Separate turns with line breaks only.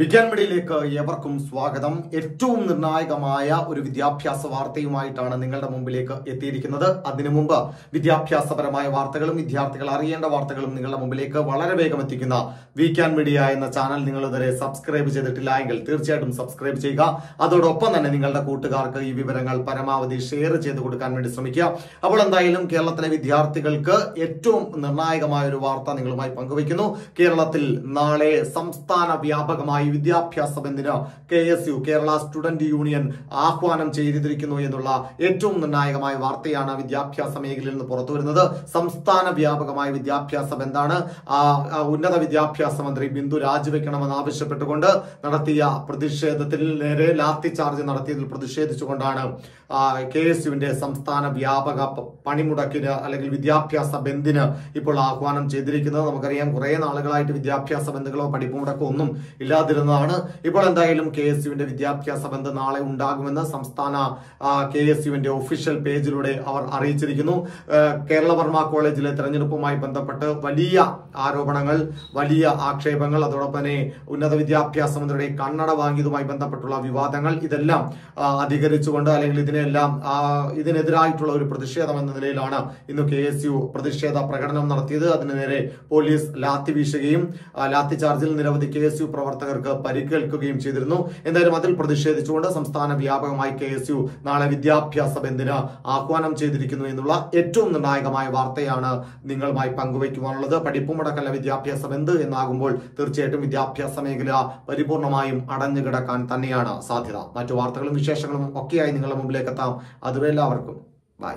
വിജ്ഞാൻ മീഡിയയിലേക്ക് ഏവർക്കും സ്വാഗതം. ഏറ്റവും നിർണായകമായ ഒരു വിദ്യാഭ്യാസ വാർത്തയുമായിട്ടാണ് നിങ്ങളുടെ മുമ്പിലേക്ക് എത്തിയിരിക്കുന്നത്. അതിനു മുമ്പ് വിദ്യാഭ്യാസപരമായ വാർത്തകളും വിദ്യാർത്ഥികൾ അറിയേണ്ട വാർത്തകളും നിങ്ങളുടെ മുമ്പിലേക്ക് വളരെ വേഗം എത്തിക്കുന്ന വിജ്ഞാൻ മീഡിയ എന്ന ചാനൽ നിങ്ങൾ ഇതുവരെ സബ്സ്ക്രൈബ് ചെയ്തിട്ടില്ല എങ്കിൽ തീർച്ചയായിട്ടും സബ്സ്ക്രൈബ് ചെയ്യുക. അതോടൊപ്പം തന്നെ നിങ്ങളുടെ കൂട്ടുകാർക്ക് ഈ വിവരങ്ങൾ പരമാവധി ഷെയർ ചെയ്ത് കൊടുക്കാൻ വേണ്ടി ശ്രമിക്കുക. അപ്പോൾ എന്തായാലും കേരളത്തിലെ വിദ്യാർത്ഥികൾക്ക് ഏറ്റവും നിർണായകമായ ഒരു വാർത്ത നിങ്ങളുമായി പങ്കുവയ്ക്കുന്നു. കേരളത്തിൽ നാളെ സംസ്ഥാന വ്യാപകമായി വിദ്യാഭ്യാസ ബന്ദിന് K S U Kerala student union ആഹ്വാനം ചെയ്തിരിക്കുന്നു എന്നുള്ള ഏറ്റവും നിർണായകമായ വാർത്തയാണ് വിദ്യാഭ്യാസ മേഖലയിൽ നിന്ന് പുറത്തു വരുന്നത്. സംസ്ഥാന വ്യാപകമായ വിദ്യാഭ്യാസ ആ, ഉന്നത വിദ്യാഭ്യാസ മന്ത്രി ബിന്ദു രാജിവെക്കണമെന്ന് ആവശ്യപ്പെട്ടുകൊണ്ട് നടത്തിയ പ്രതിഷേധത്തിൽ നേരെ ലാത്തി ചാർജ് നടത്തിയതിൽ പ്രതിഷേധിച്ചുകൊണ്ടാണ് കെ എസ് യുവിന്റെ സംസ്ഥാന വ്യാപക പണിമുടക്കിന് അല്ലെങ്കിൽ വിദ്യാഭ്യാസ ബന്ദിന് ഇപ്പോൾ ആഹ്വാനം ചെയ്തിരിക്കുന്നത്. നമുക്കറിയാം കുറെ നാളുകളായിട്ട് വിദ്യാഭ്യാസ ബന്ധുകളോ പഠിപ്പുമുടക്കോ ഒന്നും ഇല്ലാതിരുന്നതാണ് ഇപ്പോൾ എന്തായാലും കെ എസ് യുവിന്റെ വിദ്യാഭ്യാസ ബന്ധം നാളെ ഉണ്ടാകുമെന്ന് സംസ്ഥാന കെ എസ് യുവിന്റെ ഒഫീഷ്യൽ പേജിലൂടെ അവർ അറിയിച്ചിരിക്കുന്നു. കേരള കേരളവർമ്മ കോളേജിലെ തെരഞ്ഞെടുപ്പുമായി ബന്ധപ്പെട്ട് വലിയ ആരോപണങ്ങൾ വലിയ ആക്ഷേപങ്ങൾ അതോടൊപ്പം തന്നെ ഉന്നത വിദ്യാഭ്യാസ മന്ത്രിയുടെ കണ്ണട വാങ്ങിയതുമായി ബന്ധപ്പെട്ടുള്ള വിവാദങ്ങൾ ഇതെല്ലാം അധികരിച്ചുകൊണ്ട് അല്ലെങ്കിൽ ഇതിനെല്ലാം ഇതിനെതിരായിട്ടുള്ള ഒരു പ്രതിഷേധം എന്ന നിലയിലാണ് ഇന്ന് കെ എസ് യു പ്രതിഷേധ പ്രകടനം നടത്തിയത്. അതിനു നേരെ പോലീസ് ലാത്തി വീശുകയും ലാത്തി ചാർജിൽ നിരവധി കെ എസ് യു പ്രവർത്തകർക്ക് പരിക്കേൽക്കുകയും ചെയ്തിരുന്നു. എന്തായാലും അതിൽ പ്രതിഷേധിച്ചുകൊണ്ട് സംസ്ഥാന വ്യാപകമായി കെ എസ് യു നാളെ വിദ്യാഭ്യാസ ബന്ദിന് ആഹ്വാനം ചെയ്തിരിക്കുന്നു എന്നുള്ള ഏറ്റവും നിർണായകമായ വാർത്തയാണ് നിങ്ങളുമായി പങ്കുവയ്ക്കുവാനുള്ളത്. പഠിപ്പുമുടക്കല്ല വിദ്യാഭ്യാസ ബന്ദ് എന്നാകുമ്പോൾ തീർച്ചയായിട്ടും വിദ്യാഭ്യാസ മേഖല പരിപൂർണമായും അടഞ്ഞു കിടക്കാൻ തന്നെയാണ് സാധ്യത. മറ്റു വാർത്തകളും വിശേഷങ്ങളും ഒക്കെയായി നിങ്ങളുടെ മുമ്പിലേക്ക് എത്താം. അതുവരെ എല്ലാവർക്കും ബൈ.